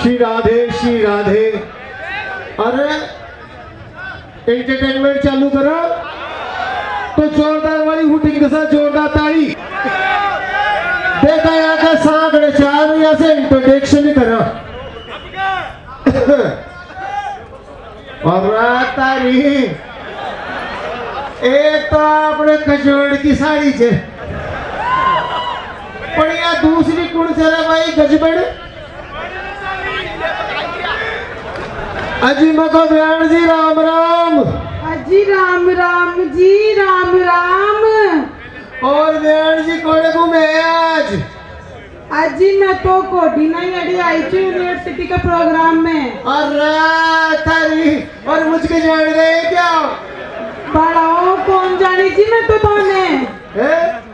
श्री राधे श्री राधे अरे एंटरटेनमेंट चालू करो तो जोरदार वाली हुटिंग के साथ जोरदार ताली देखा यहाँ का सांकड़े चार यहाँ से इंट्रोडक्शन ही करो और रात तारी एक तो आपने कचोड़ की साड़ी છે પણ આ દૂસરી કોણ છે રે ભાઈ ગજબડ अजी मको बयान जी राम राम। अजी राम राम जी राम राम। और बयान जी कोड़े घूमे आज? अजी मैं तो कोडी नहीं अड़ी आई थी यूनिवर्सिटी के प्रोग्राम में। और थारी। और मुझके जान गए क्या? बड़ाओ कौन जानी जी मैं तो तोने?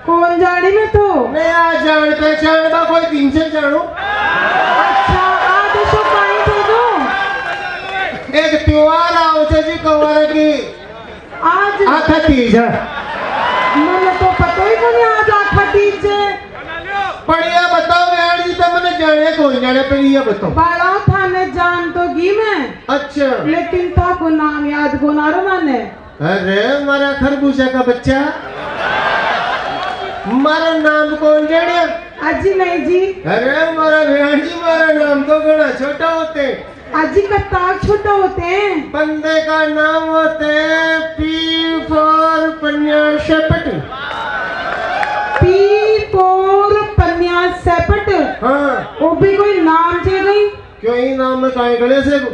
कौन जानी मैं तो? मैं आज जान पहचान बा कोई तीन से जानू। अच्छा एक त्योहार आओ छे जी कवर की आज आखा तीज है મને તો પતો ही नहीं आज आखा तीज है પણ એ બતાવો બહેન जी તમને જાણે કોઈ જાણે पर ये बताओ बड़ा थाने जान तो गी मैं अच्छा लेकिन था को नाम याद को ना रो मैंने अरे मारा खरबूजा का बच्चा मारा नाम कौन जाने अजी नहीं जी अरे मारा बहन जी मारा नाम तो घना छोटा होते अजी कत्ताक छोटा होते हैं। बंदे का नाम होते हैं पी फॉर पन्या शेपट पी पोर पन्या सेपट हाँ। वो भी कोई नाम छे गई क्यों ही नाम में काहे गले से को?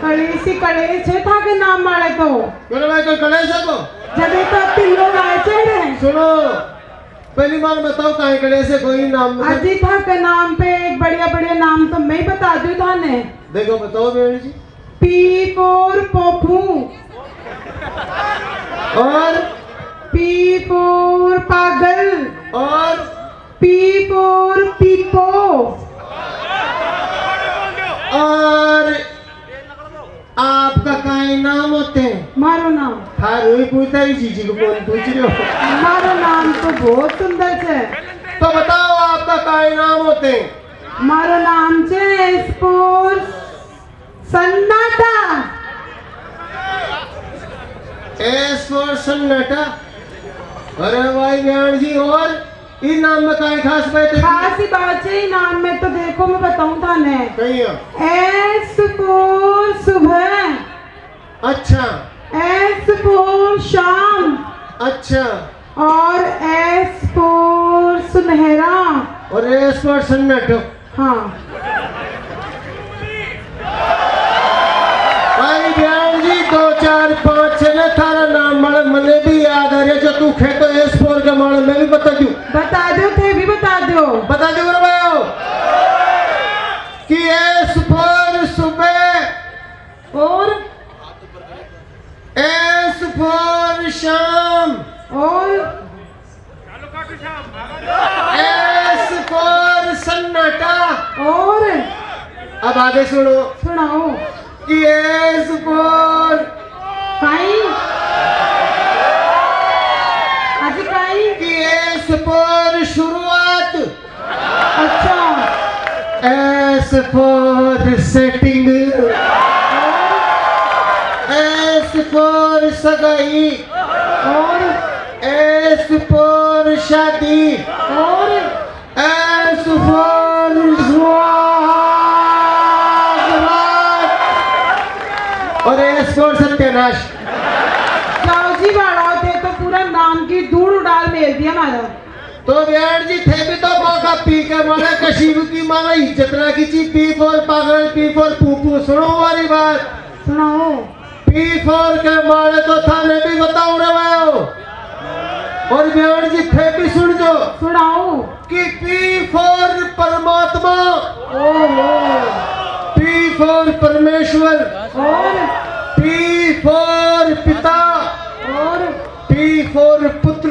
कड़ी सी कड़े छे था के नाम मारे तो? क्यों भाई कोई गले से को? जब तो तिल्लो आए चढ़े सुनो पहली बार बताओ काहे गले से कोई नाम अजी था के नाम पे एक बढ़िया बढ़िया नाम तो मैं ही बता दूँ थाने देखो बताओ बहन जी पी पोर पोफू और पी पोर पागल और पी पोर पीपो और आपका काहे नाम होते? हैं मारो नाम. हाँ रोई पूछता ही जीजी को कौन पूछ रहे हो? मारो नाम तो बहुत सुंदर छे तो बताओ आपका काहे नाम होते? हैं मारो नाम से स्पोर सन्नाटा। एस फॉर सन्नाटा। अरे भाई बहन जी और इन नाम में काहे खास बात है? खास ही बात है नाम में तो देखो मैं बताऊँ कहीं है। एस फोर सुबह। अच्छा। एस फोर शाम। अच्छा। और एस फोर सुनहरा। और एस फॉर सन्नाटा। हाँ। और एस फॉर सन्नाटा। और अब आगे सुनो। सुनाओ। एस फॉर काई। आज काई। कि एस फॉर शुरुआत। अच्छा। S for setting S for सगाई। और एस फॉर शादी। और? एस फॉर और एस फॉर सत्यानाश। जाओ जी बाड़ा थे तो पूरा नाम की धूल उड़ाल मेल दिया हमारा तो बयान जी थे भी तो मौका पी के मारे कशीबू की मारा इज़्ज़त ना कीची पी फॉर पागल पी फॉर पूपू सुनो हमारी बात। सुनाओ। पी फॉर के मारे तो थाने भी बताओ रे भाइयों और बयान जी थे भी सुन जो। सुनाओ कि पी फॉर परमात्मा। ओहो। पी फॉर परमेश्वर। और? पी फॉर पिता। और? पी फॉर पुत्र।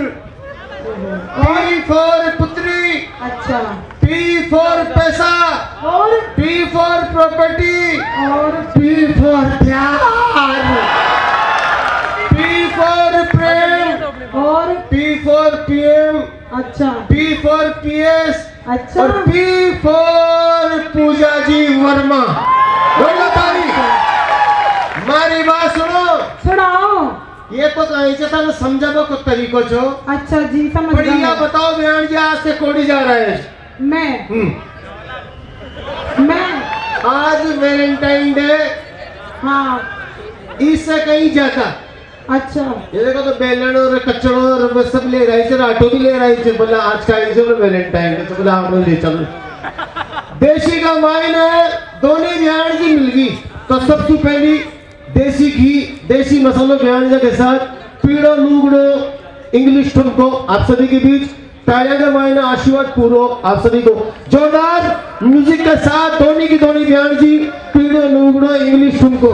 पी फॉर पुत्री। अच्छा। पी फॉर पैसा। और? पी फॉर प्रॉपर्टी और? पी फॉर प्यार पी फॉर प्रेम फॉर पीएस अच्छा। और पी फॉर पूजा जी वर्मा बोलो ताली। मारी बात सुनो। सुनाओ। ये तो कहीं से था समझाबो को तरीको छो। अच्छा जी समझ गई बताओ बयान जी आज से कोड़ी जा रहा है। मैं। हम्म। मैं। आज वैलेंटाइन डे हाँ। इससे कहीं ज़्यादा अच्छा। ये देखो तो बेलन और और सब ले थे भी ले थे बोला, आज का वैलेंटाइन तो बोला लोग ले देसी का है, दोनों जी मिल गई तो सबसे पहली देसी घी, देसी मसालों के साथ पीड़ो, लूगड़ो इंग्लिश आप सभी के बीच तालियाँ का आशीर्वाद पूरो, आप सभी को। जोरदार म्यूज़िक के साथ धोनी की धोनी बयान जी पीड़ो, लूगड़ो इंग्लिश ठुमको।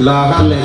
la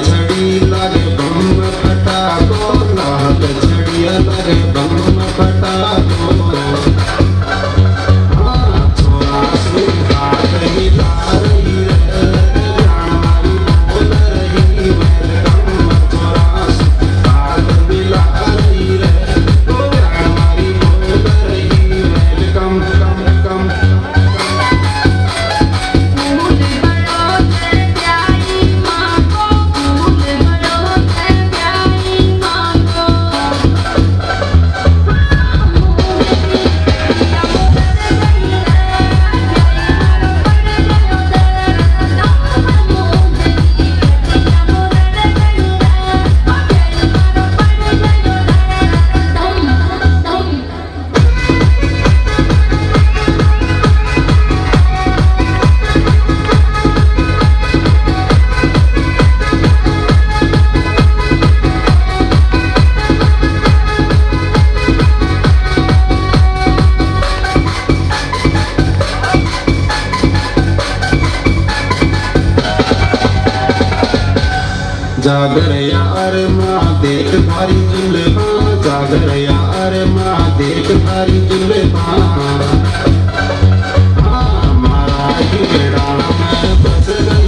जागर यार माँ देख भारी जुल्फा। जागर यार माँ देख भारी जुल्फा हमारा हाँ, ही बस गई